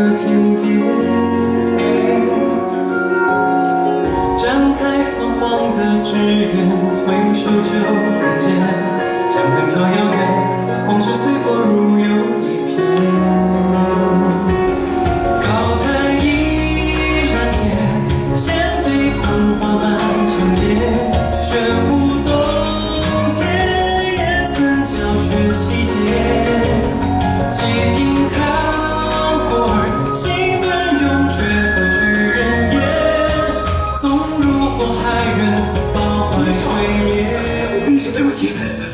的天边。展开泛黄的纸鸢回首旧人间江灯飘摇 Keep.